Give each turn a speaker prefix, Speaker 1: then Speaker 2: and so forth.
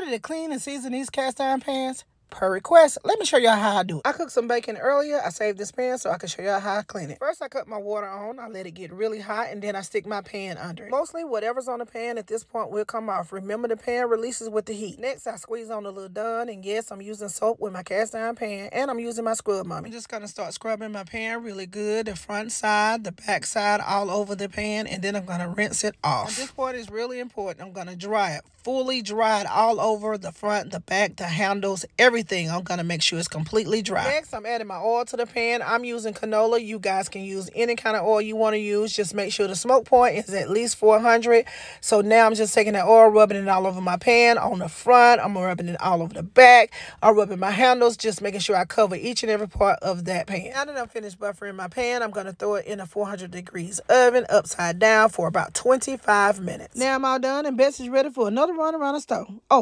Speaker 1: ready to clean and season these cast iron pans? Per request. Let me show y'all how I do it. I cooked some bacon earlier. I saved this pan so I can show y'all how I clean it. First, I cut my water on. I let it get really hot and then I stick my pan under it. Mostly whatever's on the pan at this point will come off. Remember the pan releases with the heat. Next, I squeeze on a little Dawn and yes, I'm using soap with my cast iron pan and I'm using my scrub mommy. I'm just going to start scrubbing my pan really good. The front side, the back side, all over the pan and then I'm going to rinse it off. And this part is really important. I'm going to dry it. Fully dry it all over the front, the back, the handles, everything. I'm going to make make sure it's completely dry. Next, I'm adding my oil to the pan. I'm using canola. You guys can use any kind of oil you want to use. Just make sure the smoke point is at least 400. So now I'm just taking that oil, rubbing it all over my pan on the front. I'm rubbing it all over the back. I'm rubbing my handles, just making sure I cover each and every part of that pan. Now that I'm finished buffering my pan, I'm going to throw it in a 400 degrees oven upside down for about 25 minutes. Now I'm all done and Betsy's ready for another run around the stove. Oh,